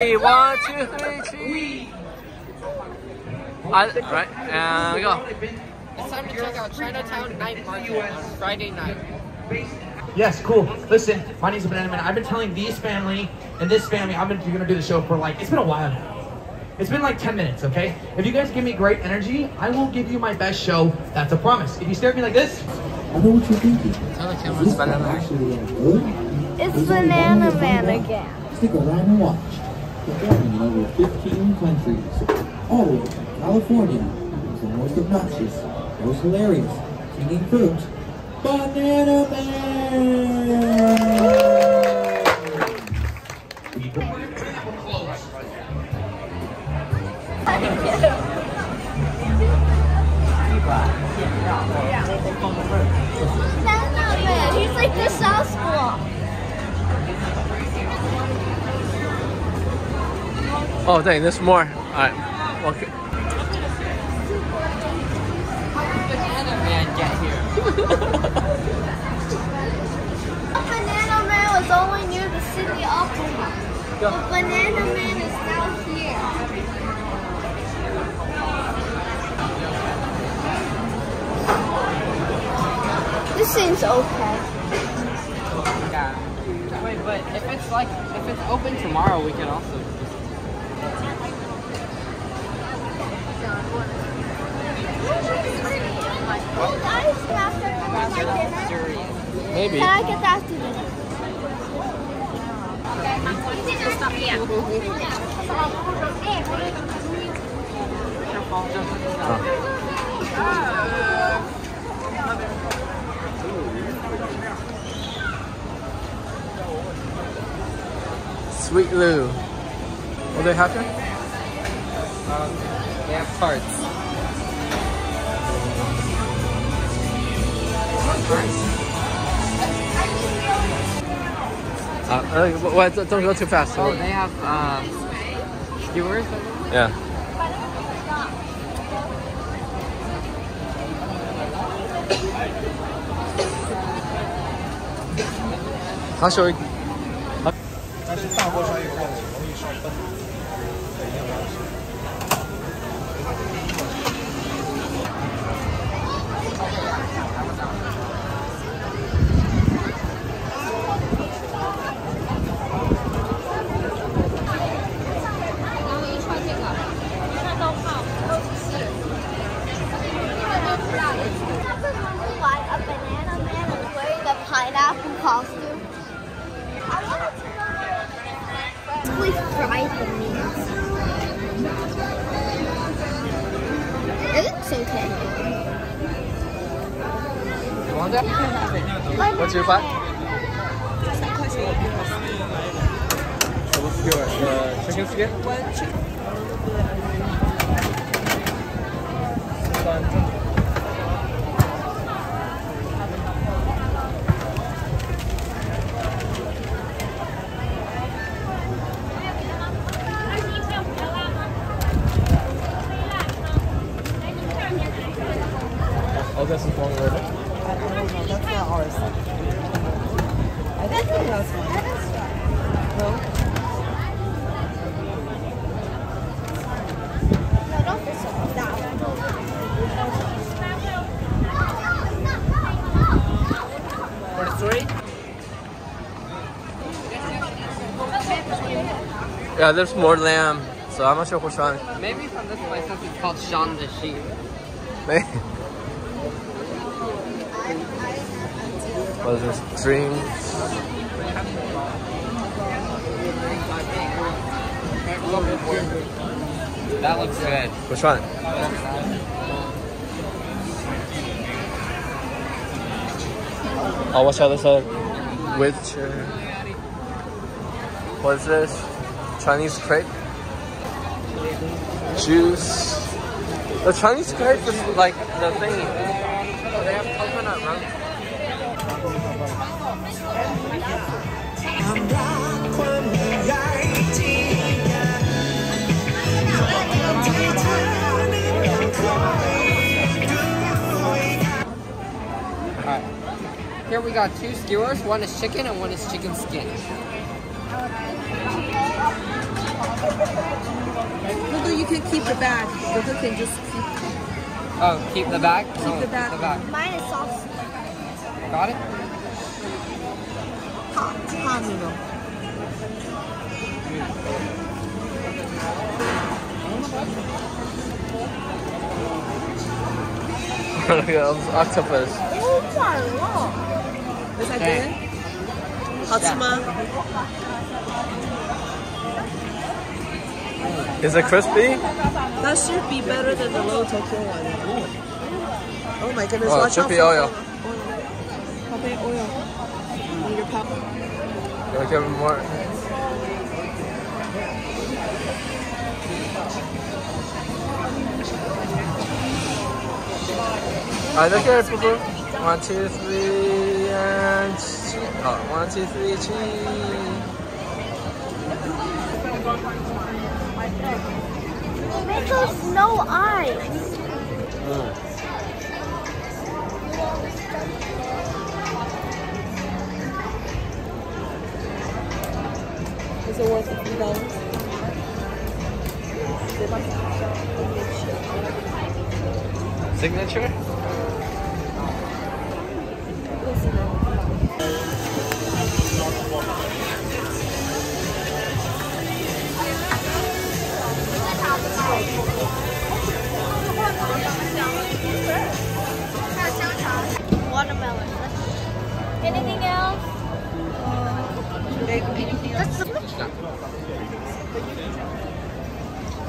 Three, one, two, three, cheese. I, right, and we go. It's time to check out Chinatown Night Market on Friday night. Yes, cool. Listen, my name's Banana Man. I've been telling these family and this family I've been gonna do the show for like it's been a while now. It's been like 10 minutes, okay? If you guys give me great energy, I will give you my best show. That's a promise. If you stare at me like this, I know what you're thinking. Tell the camera it's banana. Actually, uh. It's Banana Man again. Stick around and watch. Performing in over 15 countries. All from California. He's the most obnoxious, most hilarious, singing fruit, Banana Man! Banana Man. He's like the Sasquatch. Oh, dang, there's more. Alright, okay. Banana Man get here. Banana Man was only near the city opera. But Banana Man is now here. This seems okay. Yeah. Wait, but if it's like if it's open tomorrow, we can also. Well, guys, after my dinner, Serious. Maybe. can I get that after dinner? Sweet Lou. What they have here? Um, they have cards. Uh, uh, wh- wh- don't go too fast. Oh, they have um, skewers. I think? Yeah. How shall we? 但是大锅烧一锅容易烧崩，所以一定要吃。 Why The. It looks okay. You want that? What's your? So what's your uh, chicken skin? Oh, this is one order. That's not ours. I think it has one. No? No, don't this one. That one. Forty-three. Yeah, there's more lamb, so I'm not sure which one. Maybe from this place since it's called Sean the Sheep. what is this? Dreams. That looks good. Which one? Oh, what's the other side? With chair. What is this? Chinese crepe? Juice. The Chinese crepe is like the thing. They have coconut rum. Here we got two skewers. One is chicken and one is chicken skin. You can keep the bag. Booker can just keep. Oh, keep the bag? Keep oh, the bag. The bag. Mine is soft. Got it? hot, hot noodle. Look at those octopus. Is that good? Hatsuma. Is it crispy? That should be better than the low Tokyo one. Oh my goodness, Oh, watch should out be oil. oil. Oil. On your palm. Gotta give him more. Alright, look at it, Poo One, two, three, and cheese. Oh, one, two, three, cheese. Make those snow eyes. Mm. Is it worth a few dollars? Signature?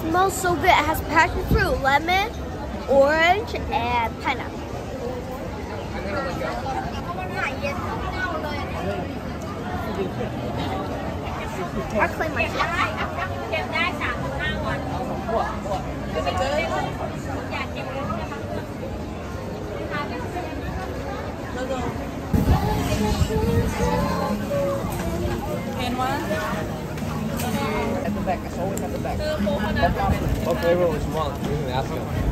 Smells so good. It has passion fruit, lemon, orange, and pineapple. I claim myself. And one? At the back. It's always at the back. What flavor would you want? You can ask him.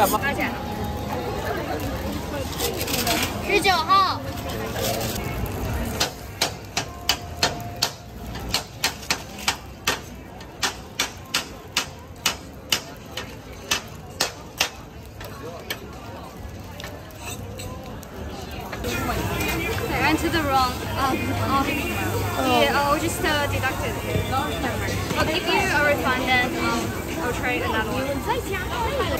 Yeah, ma- 十九号。 I went to the wrong. Um, um, yeah, I'll just uh, deduct it. I'll give you a refund and um, I'll try another one.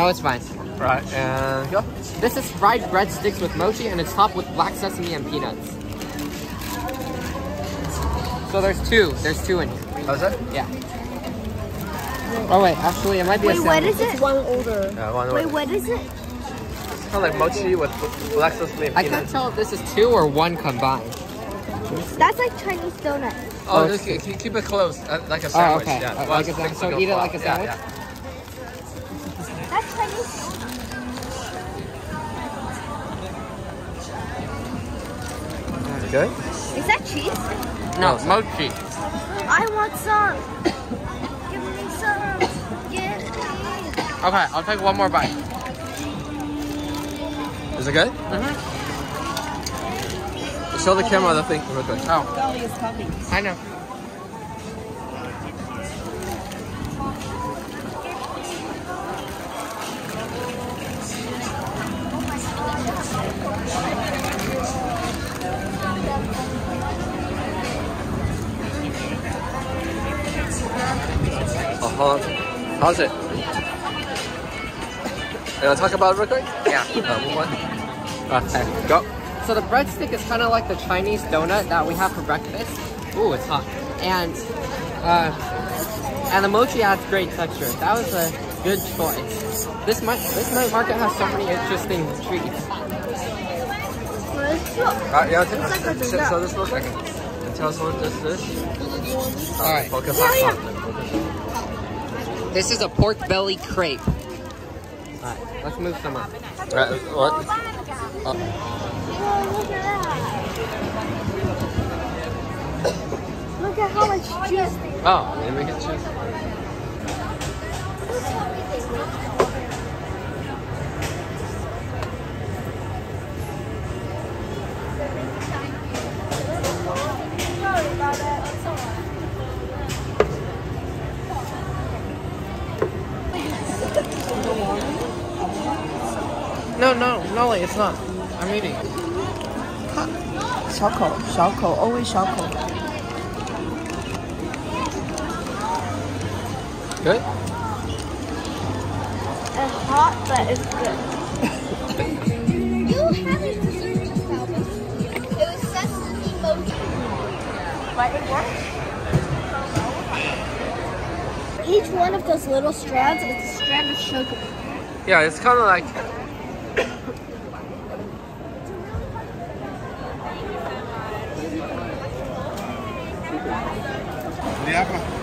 No, it's fine. Right, and go. This is fried breadsticks with mochi and it's topped with black sesame and peanuts. So there's two. There's two in here. How's that? Yeah. Oh wait, actually it might be Wait, a what sandwich. is it? One order. Yeah, one Wait, what is it? It's kind of like mochi with black sesame and peanuts. I can't tell if this is two or one combined. That's like Chinese donut. Oh, Oh, just keep, keep it close, uh, like a Oh, sandwich. okay. Yeah, Uh, one like a sandwich. So eat it like a sandwich? yeah. That's Chinese donut. Okay. Is that cheese? No, mochi. I want some. Give me some. Give me. Okay, I'll take one more bite. Is it good? Mm-hmm. Show the camera the thing real quick. Oh, Dolly is coming. I know. Hold on. How's it? You want to talk about it real quick? Yeah. Uh. Okay, go. So the breadstick is kind of like the Chinese donut that we have for breakfast. Ooh, it's hot. And uh, and the mochi adds great texture. That was a good choice. This might this night market has so many interesting treats. Uh, yeah, t- t- show this real quick. Tell us what this is. All right. Focus Yeah, on This is a pork belly crepe. All right, let's move some up. Uh, what? Whoa, look at that. Look at how much juice they Oh, maybe we can choose. Sorry about that. No, no, no, it's not. I'm eating. 小口，小口，always 小口。 Good? It's hot, but it's good. you have it It was sesame mochi. But it works. Each one of those little strands is a strand of sugar. Yeah, it's kind of like. Ja, aber.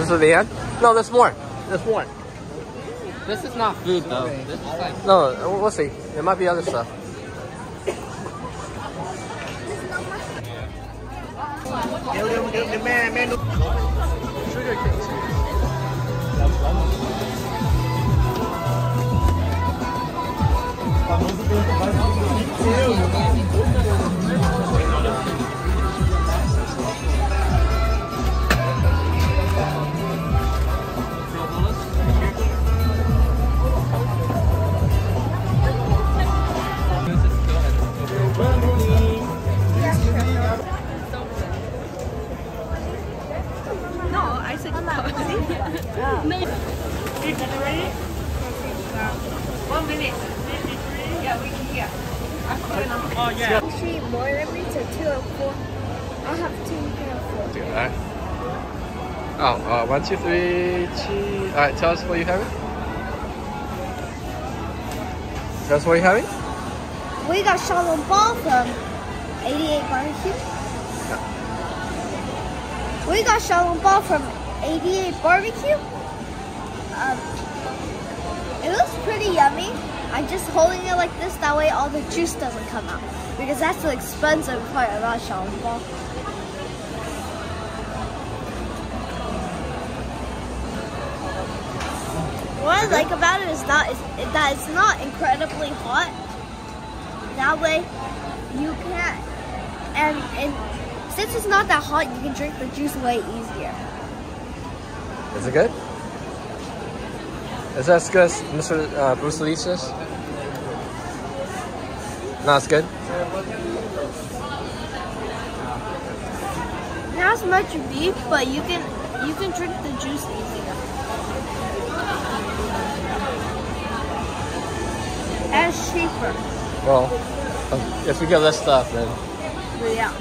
This is the end? No, there's more. There's more. This is not food though. This is like No, we'll see. There might be other stuff. One, two, three, cheese. Alright, tell us what you're having. Tell us what you're having. We got Xiaolongbao from 88 Barbecue. We got Xiaolongbao from 88 Barbecue. Um, it looks pretty yummy. I'm just holding it like this, that way all the juice doesn't come out. Because that's the expensive part about Xiaolongbao. What I like about it is not is that it's not incredibly hot. That way, you can, and and since it's not that hot, you can drink the juice way easier. Is it good? Is that as good as Mr. Uh, Bruce Lee says? No, it's good. Not as much beef, but you can you can drink the juice easier. It's cheaper. Well, if we get less stuff, then yeah.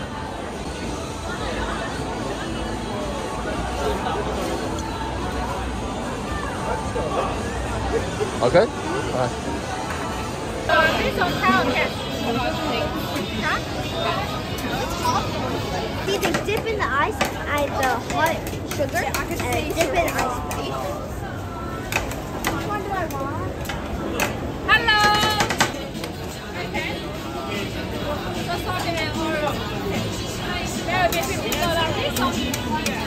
okay. Alright. See, they dip in the ice and the hot sugar, and dip in ice cream. Which one do I want? เบสิคที่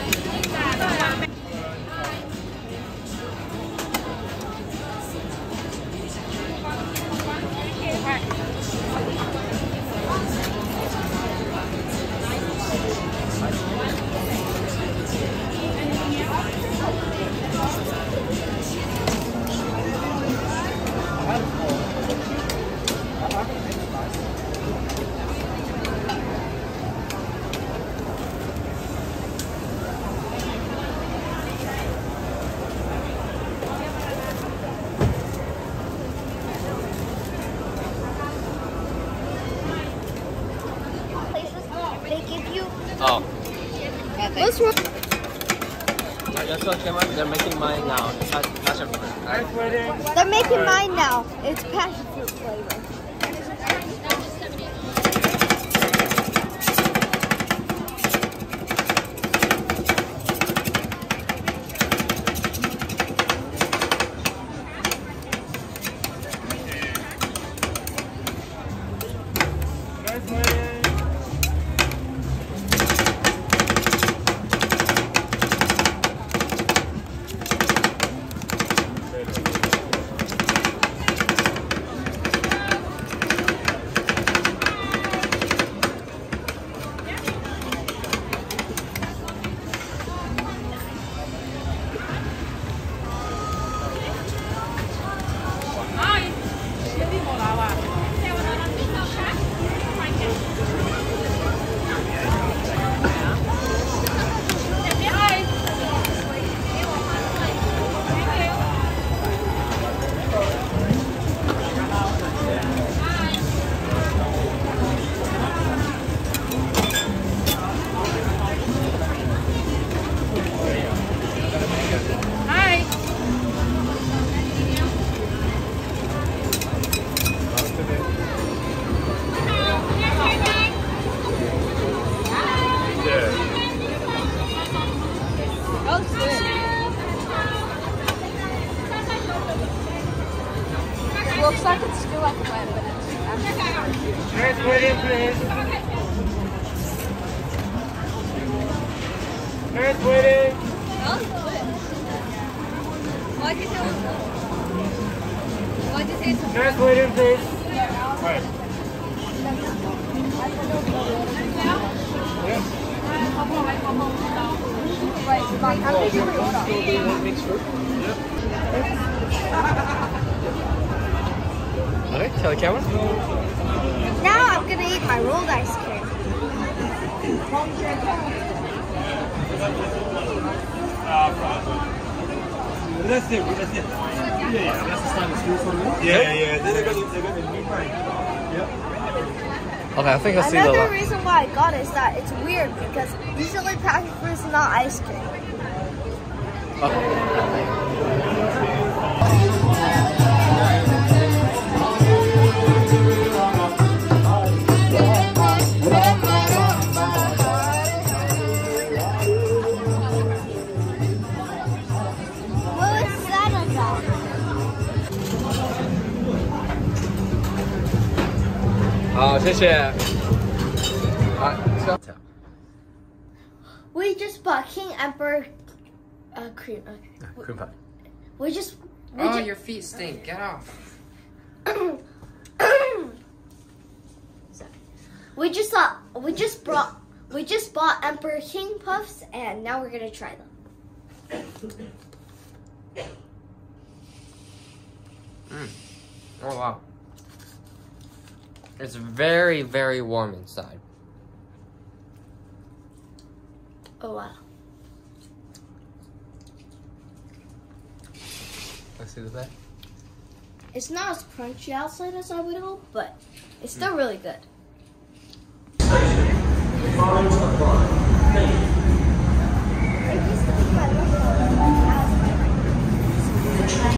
Okay, tell the camera. Now I'm gonna eat my rolled ice cream. That's it. That's it. Yeah, yeah. That's the standard school for me. Yeah, yeah. Then they Okay, I think I see the Another lot. reason why I got it is that it's weird because usually packaged fruit is not ice cream. What 谢谢。We just bought King Emperor uh, cream. Okay. Uh, cream pie. We just. We oh, ju your feet stink. Get off. we just saw. We just brought. We just bought Emperor King puffs, and now we're gonna try them. Mm. Oh wow. It's very, very warm inside. Oh wow. Let's see the back. It's not as crunchy outside as I would hope, but it's still hmm. really good. Five o'clock.